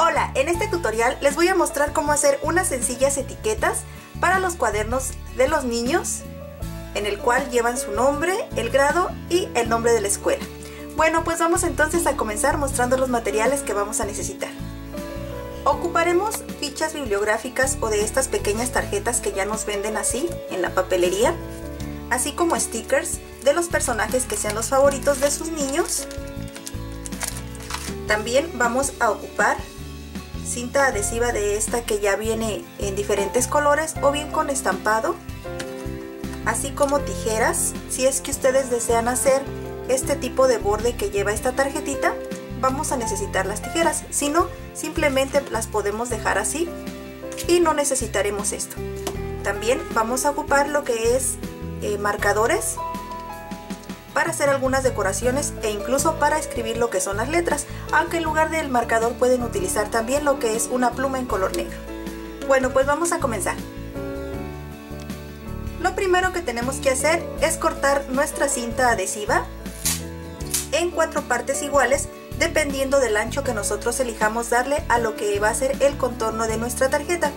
Hola, en este tutorial les voy a mostrar cómo hacer unas sencillas etiquetas para los cuadernos de los niños en el cual llevan su nombre, el grado y el nombre de la escuela. Bueno, pues vamos entonces a comenzar mostrando los materiales que vamos a necesitar. Ocuparemos fichas bibliográficas o de estas pequeñas tarjetas que ya nos venden así en la papelería, así como stickers de los personajes que sean los favoritos de sus niños. También vamos a ocupar cinta adhesiva de esta que ya viene en diferentes colores o bien con estampado así como tijeras si es que ustedes desean hacer este tipo de borde que lleva esta tarjetita vamos a necesitar las tijeras. Si no simplemente las podemos dejar así y no necesitaremos esto. También vamos a ocupar lo que es eh, marcadores para hacer algunas decoraciones e incluso para escribir lo que son las letras, aunque en lugar del marcador pueden utilizar también lo que es una pluma en color negro. Bueno, pues vamos a comenzar. Lo primero que tenemos que hacer es cortar nuestra cinta adhesiva en cuatro partes iguales dependiendo del ancho que nosotros elijamos darle a lo que va a ser el contorno de nuestra tarjeta.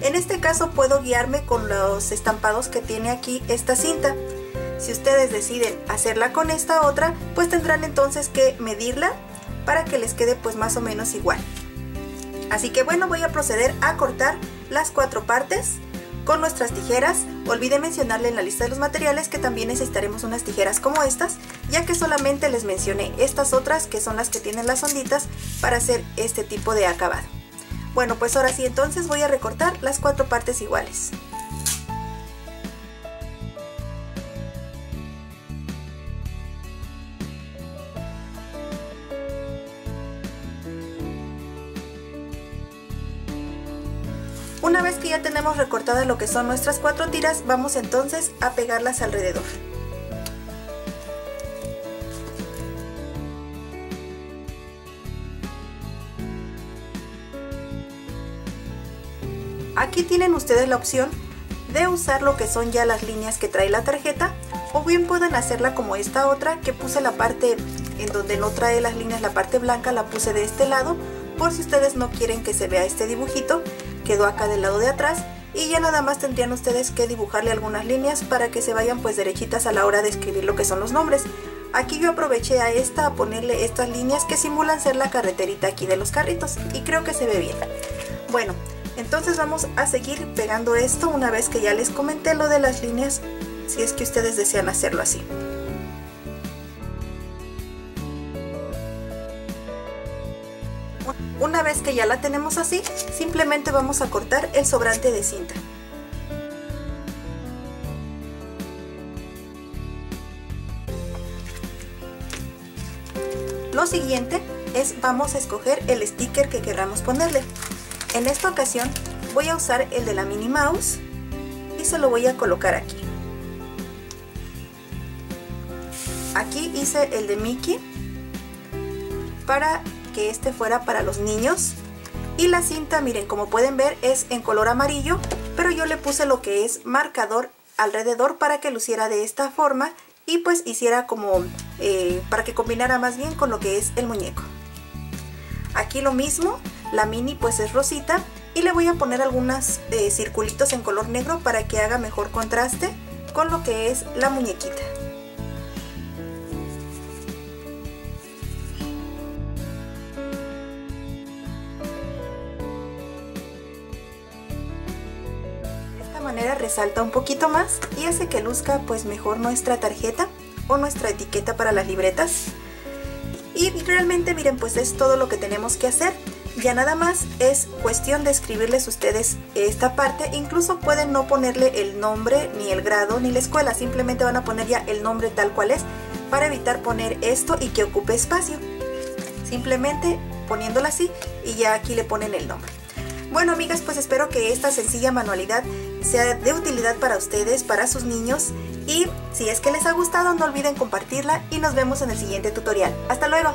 En este caso puedo guiarme con los estampados que tiene aquí esta cinta. Si ustedes deciden hacerla con esta otra, pues tendrán entonces que medirla para que les quede pues más o menos igual. Así que bueno, voy a proceder a cortar las cuatro partes con nuestras tijeras. Olvidé mencionarle en la lista de los materiales que también necesitaremos unas tijeras como estas, ya que solamente les mencioné estas otras que son las que tienen las onditas para hacer este tipo de acabado. Bueno, pues ahora sí, entonces voy a recortar las cuatro partes iguales. Una vez que ya tenemos recortadas lo que son nuestras cuatro tiras, vamos entonces a pegarlas alrededor. Aquí tienen ustedes la opción de usar lo que son ya las líneas que trae la tarjeta o bien pueden hacerla como esta otra que puse la parte en donde no trae las líneas, la parte blanca la puse de este lado por si ustedes no quieren que se vea este dibujito quedó acá del lado de atrás y ya nada más tendrían ustedes que dibujarle algunas líneas para que se vayan pues derechitas a la hora de escribir lo que son los nombres. Aquí yo aproveché a esta a ponerle estas líneas que simulan ser la carreterita aquí de los carritos y creo que se ve bien. Bueno, entonces vamos a seguir pegando esto una vez que ya les comenté lo de las líneas si es que ustedes desean hacerlo así. Una vez que ya la tenemos así, simplemente vamos a cortar el sobrante de cinta. Lo siguiente es vamos a escoger el sticker que queramos ponerle. En esta ocasión voy a usar el de la Minnie Mouse y se lo voy a colocar aquí. Aquí hice el de Mickey para que este fuera para los niños. Y la cinta, miren, como pueden ver, es en color amarillo, pero yo le puse lo que es marcador alrededor para que luciera de esta forma y pues hiciera como, eh, para que combinara más bien con lo que es el muñeco. Aquí lo mismo, la mini pues es rosita y le voy a poner algunos eh, circulitos en color negro para que haga mejor contraste con lo que es la muñequita. Resalta un poquito más y hace que luzca pues mejor nuestra tarjeta o nuestra etiqueta para las libretas. Y realmente miren pues es todo lo que tenemos que hacer. Ya nada más es cuestión de escribirles ustedes esta parte. Incluso pueden no ponerle el nombre, ni el grado, ni la escuela. Simplemente van a poner ya el nombre tal cual es para evitar poner esto y que ocupe espacio. Simplemente poniéndolo así y ya aquí le ponen el nombre. Bueno amigas, pues espero que esta sencilla manualidad sea de utilidad para ustedes, para sus niños y si es que les ha gustado no olviden compartirla y nos vemos en el siguiente tutorial. ¡Hasta luego!